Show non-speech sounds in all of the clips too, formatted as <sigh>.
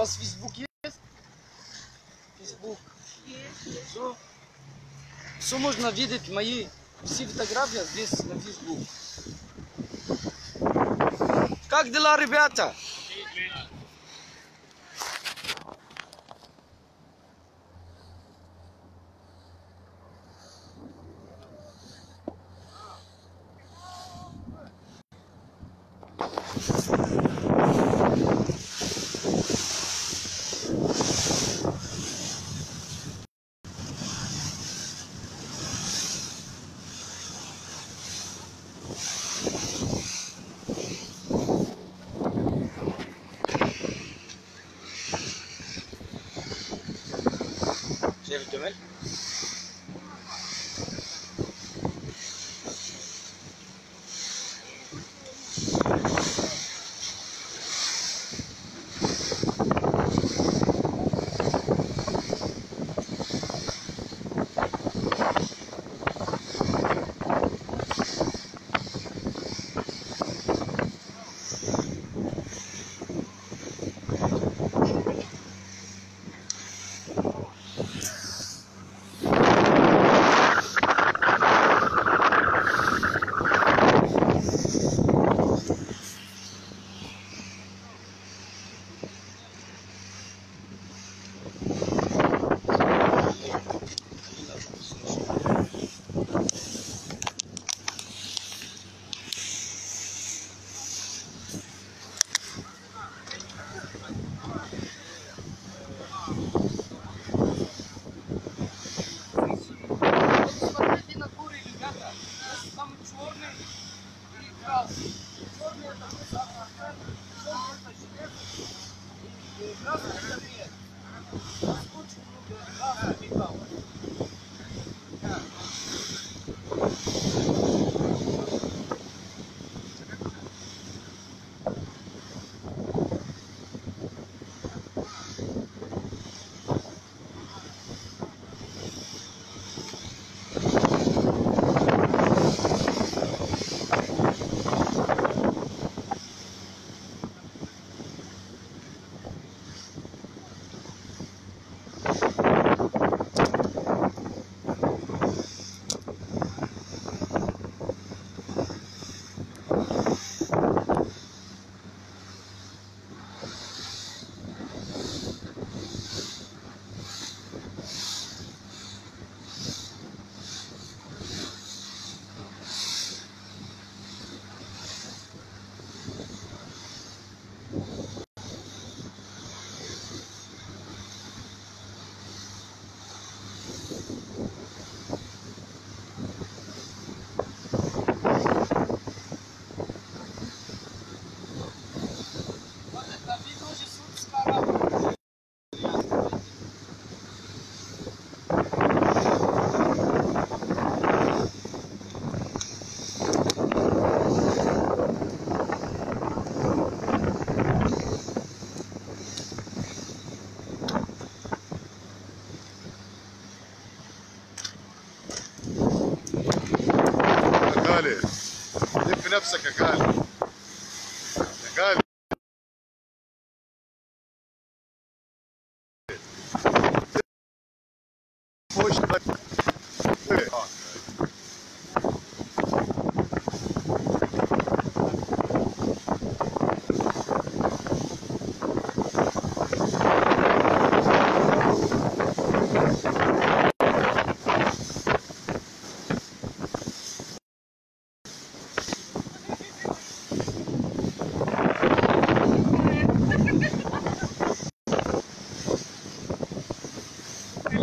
вас Фейсбук есть? Фейсбук. Есть. Все. Все можно видеть мои все фотографии здесь на Фейсбук. Как дела, ребята? Thank you. do it. 我出去了，哥，我。غالي لف نفسك يا غالي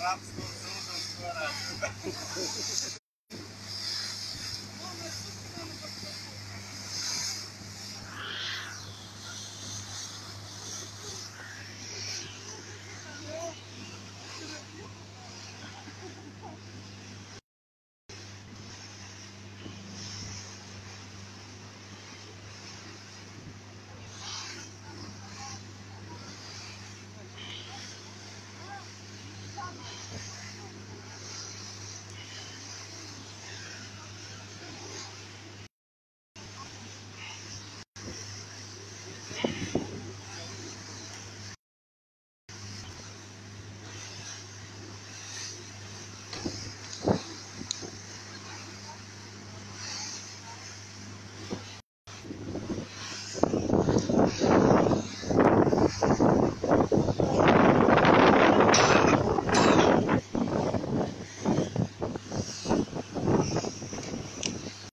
Raps goes over <laughs>